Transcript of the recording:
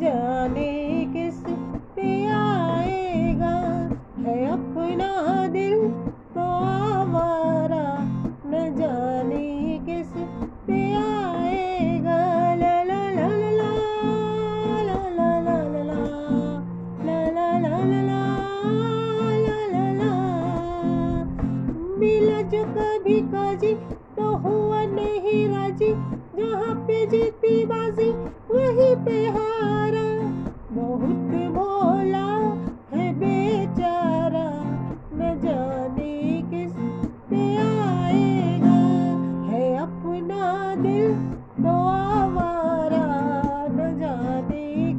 जाने किस पे आएगा है अपना दिल तो हमारा न जाने किस पे आएगा ला ला ला ला ला ला ला ला ला ला ला ला ला ला ला ला मिला जो कभी काजी तो हुआ नहीं राज़ी जहाँ पे जीती बाजी वहीं पे हार अपना दिल तो आवारा न जाने